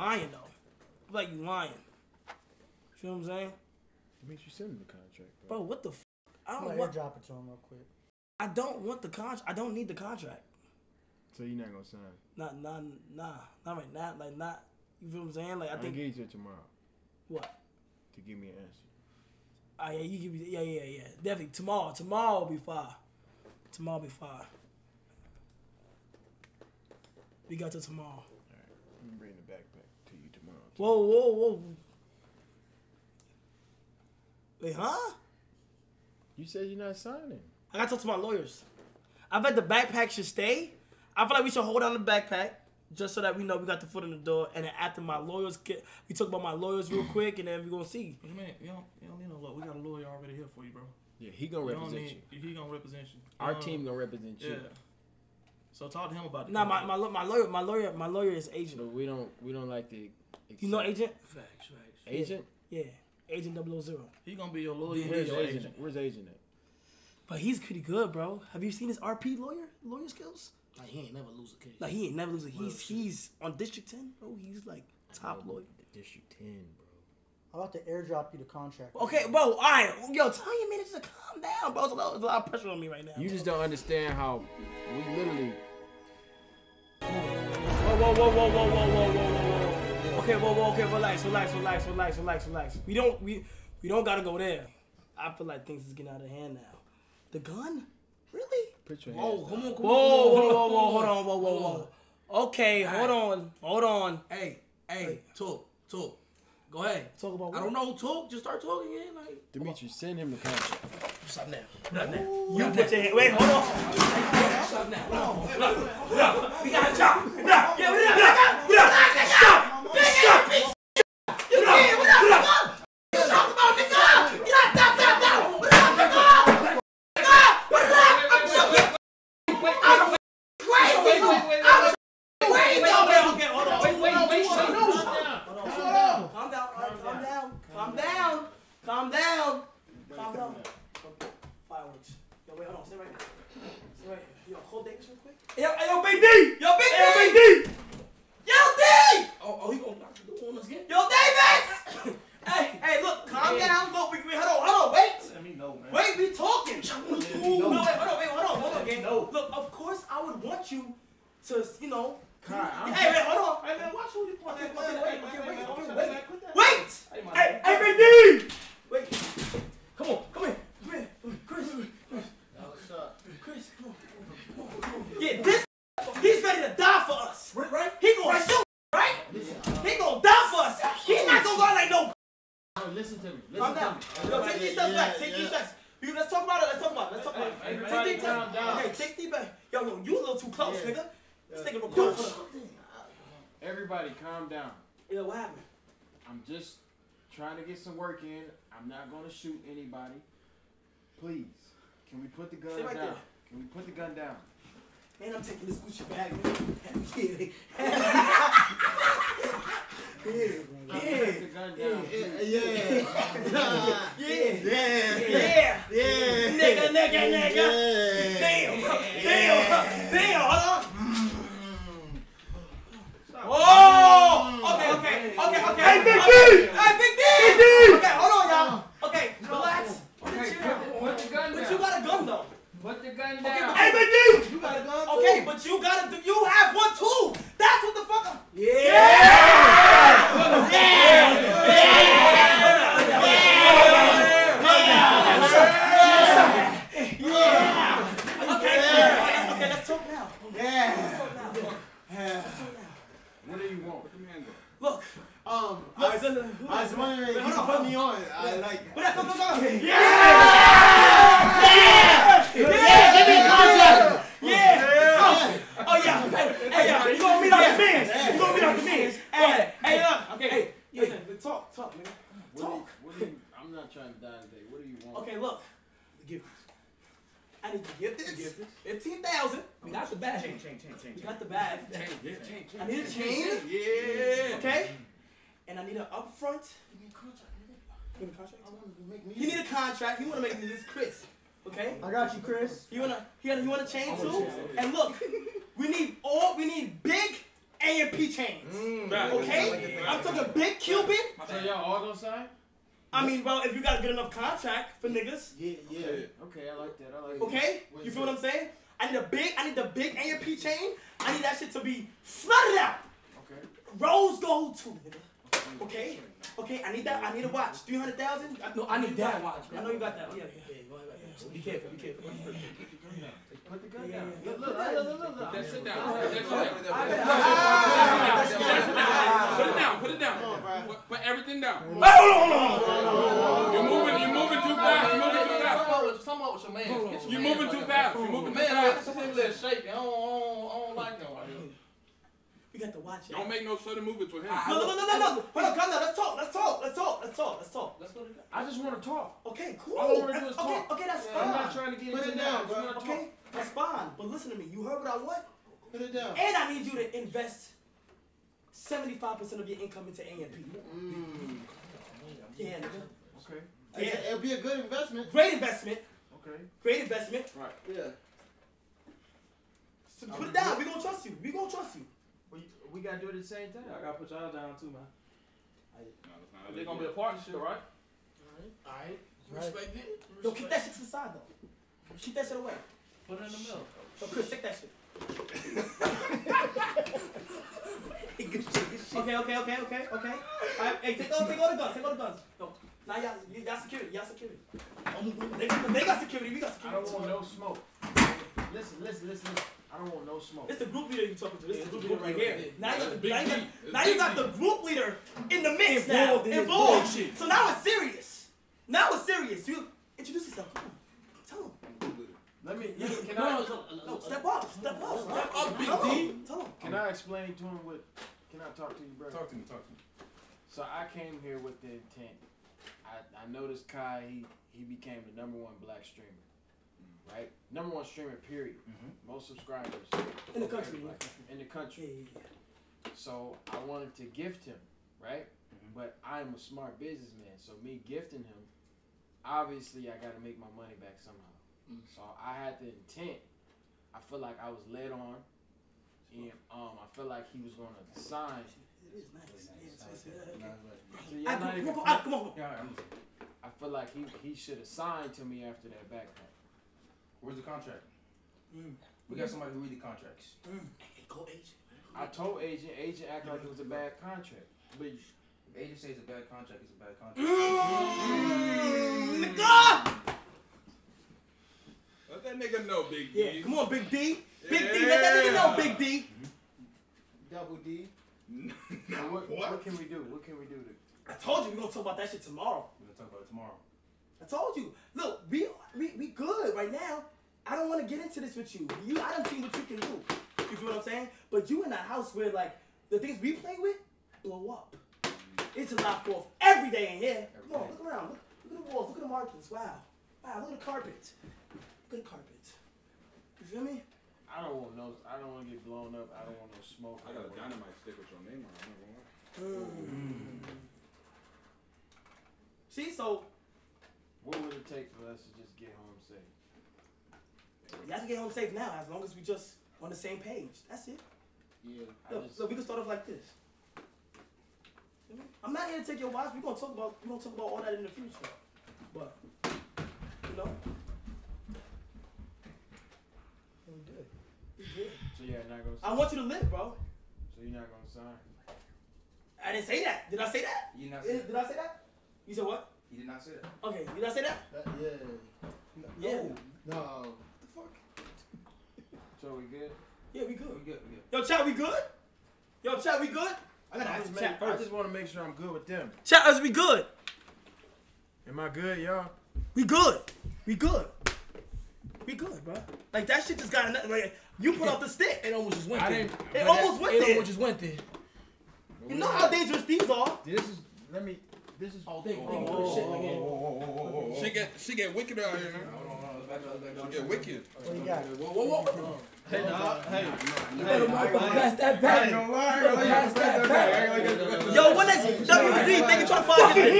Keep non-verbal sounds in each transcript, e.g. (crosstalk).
lying though. I feel like you lying. You know what I'm saying? It makes you send him the contract, bro. Bro, what the f- I I'm don't gonna want airdrop it to him real quick. I don't want the contract. I don't need the contract. So you're not gonna sign. Not not nah, not right now. Like not you feel what I'm saying? Like I I will think engage you tomorrow what? to give me an answer. Ah yeah, you give me yeah, yeah, yeah. Definitely tomorrow. Tomorrow will be fine. Tomorrow will be fine. We got to tomorrow. All right. I'm bringing the backpack to you tomorrow. Whoa, whoa, whoa. Wait, huh? You said you're not signing. I gotta talk to my lawyers. I bet the backpack should stay. I feel like we should hold on the backpack just so that we know we got the foot in the door. And then after my lawyers, get, we talk about my lawyers real quick, and then we gonna see. What you mean? You don't, you don't need no lawyer. We got a lawyer already here for you, bro. Yeah, he gonna You don't represent you. need, he gonna represent you. Our Um, team gonna represent Yeah. you. So talk to him about it. Nah, my, my my lawyer, my lawyer, my lawyer is agent. So we don't we don't like the You know agent? Facts, facts. agent. Yeah, agent 000. He gonna be your lawyer. Where's your agent? agent. Where's agent at? But he's pretty good, bro. Have you seen his RP lawyer lawyer skills? Like he ain't never lose a case. Like he ain't never losing. Real He's shit. he's on District 10, bro. He's like top lawyer. District ten, bro. I'm about to airdrop you the contract. Okay, bro. All right, yo, tell your managers to calm down, bro. There's a lot, there's a lot of pressure on me right now. You just don't understand how we literally. Whoa, whoa, whoa, whoa, whoa, whoa, whoa, whoa, whoa. Okay, whoa, whoa, okay, relax, relax, relax, relax, relax, relax. We don't, we, we don't gotta go there. I feel like things is getting out of hand now. The gun? Really? Put your Whoa, hands come on, come Whoa, on. whoa, whoa, whoa, hold on, whoa, whoa, whoa. Okay, hold on, hold on. Hey, hey, talk, talk. Go ahead. Talk about what? I don't know. Talk. Just start talking. Yeah, like. Dimitri, send him the contract. Stop now. Stop now. You put your hand. Wait, hold on. Stop now. We gotta stop. Yeah, yeah, we gotta, we gotta stop. Stop. Okay, okay, hold on. Wait, wait, wait. Calm down. Calm down. Calm down. Calm down. Calm down. Okay, Fireworks. Yo, wait, hold on. Stay right here. Stay right here. Yo, hold Davis real quick. Yo, yo, Big D. Yo, Big D. Yo, Big D. Yo, D. Oh, oh, he gonna knock the door on us again? Yo, Davis. hey, hey, look. Calm down. Look, we, we, hold on, hold on. Wait. Let me know, man. Wait, we talking. No, wait, hold on, wait, hold on, hold on, gang. No. Look, of course I would want you to, you know. I'm- hey, wait, hold on. Hey, man, watch who you point Okay, at. okay, Hey, wait, wait, wait. man, quit that. Wait. Hey, Hey, Big Wait. Come on, come here, come here, Chris. Chris, come on, come on, come on. Yeah, this, he's ready to die for us. Right, right. He gonna shoot, right? He gonna die for us. He's not gonna run like no. Listen to me. Calm down. Yo, take these steps back. Take these steps. You, let's talk about it. Let's talk about it. Let's talk about it. Hey, Take these steps. Okay, take these back. Yo, yo, you little too close, Yeah. nigga. This nigga recording for the. Everybody, calm down. Yo, what happened? I'm just trying to get some work in. I'm not gonna shoot anybody. Please, can we put the gun Stay right down? there. Can we put the gun down? Man, I'm taking this Gucci bag, man. (laughs) Yeah. (laughs) Yeah. Put Yeah. the gun down. (laughs) Yeah. Yeah. Yeah. Nigga, nigga, nigga. Damn. Damn. Damn. Hold on. Oh! Okay, okay, okay, okay. Hey, Big D! Hey, Big D! Big D! Okay, hold on, y'all. Okay, relax. Okay, Chill. put, put the gun But down. you got a gun, though. Put the gun Okay, down. but, hey, Big D! You got a gun, Okay, but you gotta do, you have one too. That's what the fuck I'm... Okay, okay, let's talk now. Let's talk now. Let's talk now. What do you want? Look. Um, I Look, was, look, look, I was wondering if you hold could on, put hold me on. I like. But that, come, come, come. Yeah! Yeah! Yeah! Give me a contract! Yeah! Oh, oh yeah! Hey, hey, yeah! You gonna meet out the mans? You gonna meet out the mans? Hey, hey, look! Okay, hey, listen, talk, talk, nigga. What do you, what do you, I'm not trying to die today. What do you want? Okay, look. The gift. I need to give this. Fifteen thousand. We got the bag. Change, change, change, change. We got the bag. Yeah, change, I need a chain. Yeah. Okay. And I need an upfront. Give me a contract. Give me a contract. Make me. He need a contract. He wanna make me this Chris. Okay. I got you, Chris. You wanna he wanna, he wanna chain too? And look, we need all we need big AMP chains. Right. Okay? I'm talking big Cuban. So y'all all gonna sign? I mean, well, if you got a good enough contract for niggas, Yeah, yeah. Okay, I like that. I like that. okay? You feel what I'm saying? I need a big, I need the big AMP chain. I need that shit to be flooded out. Okay. Rose gold too, nigga. Okay? Okay, I need that. I need a watch. 300,000? No, I need that watch. I know you got that. Yeah, yeah. Yeah, go ahead, go ahead. Be careful, be careful. Put the gun down. yeah, Look, look, look, look, look, look. That sit down. That sit down. Ah, Put it down. Put it down. Come on, bro. Put, put everything down. Hold on, hold on, hold on. With, come on with your man. Get your You're man moving too fucking- fast. You're moving too Man, man, fast. this is a little shaky. I don't, I don't, I don't like them right here. We got the watch. it. Don't make no sudden movements with him. No, no, no, no, no, no. Hold on, calm down. Let's talk. Let's talk. Let's talk. Let's talk. Let's talk. Let's go to I just want to talk. Okay, cool. All I wanna do is okay, talk. okay, that's fine. I'm not fine. trying to get Put into it down, bro. wanna talk. Okay, that's fine. But listen to me. You heard what I want, Put it down. and I need you to invest seventy-five percent of your income into AMP. Mm. Yeah, nigga. Okay. Yeah. It'll be a good investment. Great investment. Okay. Great investment. Right. Yeah. So put it down. We're gonna trust you. We're gonna trust you. We, we gotta do it at the same time. I gotta put y'all down too, man. They're gonna be a partnership, right? Alright. Alright. Respect it. Yo, keep that shit to the side though. Keep that shit away. Put it in the middle. Yo, Chris, take that shit. (laughs) (laughs) good shit, good shit. Okay, okay, okay, okay, okay. Alright, hey, take all, take all the guns, take all the guns. No, now y'all, y'all security, y'all security. Um, they, they got security, we got security. I don't want no smoke. Listen, listen, listen, listen. I don't want no smoke. It's the group leader you talking to. This is the Yeah, group leader right here. yeah. Now you got the, now you got, now you got the group leader in the mix now. Involved Involved. bullshit. So now it's serious. Now it's serious. You introduce yourself. Come on. Tell him. Let me. Can No, I? no, no, No, step up. Step up. Step up, Big D. him. Tell him. Can I explain to him what? Can I talk to you, bro? Talk to me. Talk to me. So I came here with the intent. I, I noticed Kai. He he became the number one black streamer, right? Number one streamer. Period. Mm-hmm. Most subscribers In the country. Everybody. in the country. Yeah, yeah, yeah. So I wanted to gift him, right? Mm-hmm. But I'm a smart businessman, so me gifting him, obviously I got to make my money back somehow. Mm. So I had the intent. I feel like I was led on, and um, I feel like he was gonna sign. It is nice. Yeah, it's- it's- okay. So come on, come on, ah, come on. Yeah, I'm, feel like he he should have signed to me after that backpack. Where's the contract? Mm. We got somebody who read the contracts. Hey, go agent. I told agent, agent acted like it was a bad contract, but If agent says it's a bad contract, it's a bad contract. Mm, nigga! let that nigga know, Big D. Yeah, D. come on, Big D. Big D, let that nigga know, Big D. Double D. so what, what can we do? What can we do to? I told you we're gonna talk about that shit tomorrow. We're gonna talk about it tomorrow. I told you. Look, we we, we good right now. I don't want to get into this with you. You, I don't see what you can do. You feel what I'm saying? But you in a house where like the things we play with blow up. It's a lot forth every day in here. Come on, look around. Look, look at the walls. Look at the markings. Wow. Wow. Look at the carpet. Look at the carpet. You feel me? I don't want no. I don't want to get blown up. I don't want no smoke. I got a dynamite stick with your name on it. I'm not gonna lie. Hmm. See, so What would it take for us to just get home safe? you have to get home safe now, as long as we just on the same page. That's it. Yeah. Look, just, so we can start off like this. I'm not here to take your watch. We're gonna talk about we're gonna talk about all that in the future. But you know, We did. we good. so you're not gonna. I want you to live, bro. So you're not gonna sign. I didn't say that. Did I say that? You did not Did, eh, that. did I say that? You said what? You did not say that. Okay, did I say that? That, yeah. Yeah. No. What the fuck? so we good? Yeah, we good. We good. good. We good. Yo, chat, we good? Yo, chat, we good? I gotta ask just, the make, chat I just want to make sure I'm good with them. Chat, us, we good? Am I good, y'all? We good. We good. We good, bro. Like that shit just got enough. Like you put out the stick. It almost just went I there. didn't. It but almost went It there. almost just went there. You know how dangerous these are. This is. Let me. This is. Oh, they, they can put shit like it. oh, She get she get wicked out here, man. Hold on, hold on, let's back up, let's back up. She get wicked. What you got? Whoa, whoa, whoa. Hey, nah, hey. You better motherfucker pass that back. Pass that back. Yo, when is WD thinking trying to find his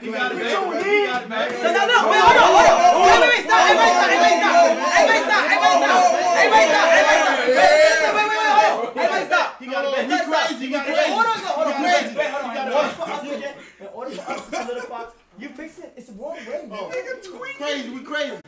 You got it, man. You got it, man. No, no, no. Wait, hold on, hold on. Wait, wait, wait, stop. Everybody stop. Everybody stop. Everybody stop. Everybody stop. Everybody stop. Everybody stop. Wait, wait, wait, wait, hold on. Everybody stop. He got gotta whoa, bet. we Stop, crazy, stop. we You gotta- crazy. Hold on, hold on, You hold on. crazy. Wait, hold on. You In gotta- order for us to get, in order for us to solidify, you fix it. It's the wrong way, man. Oh, crazy, we crazy.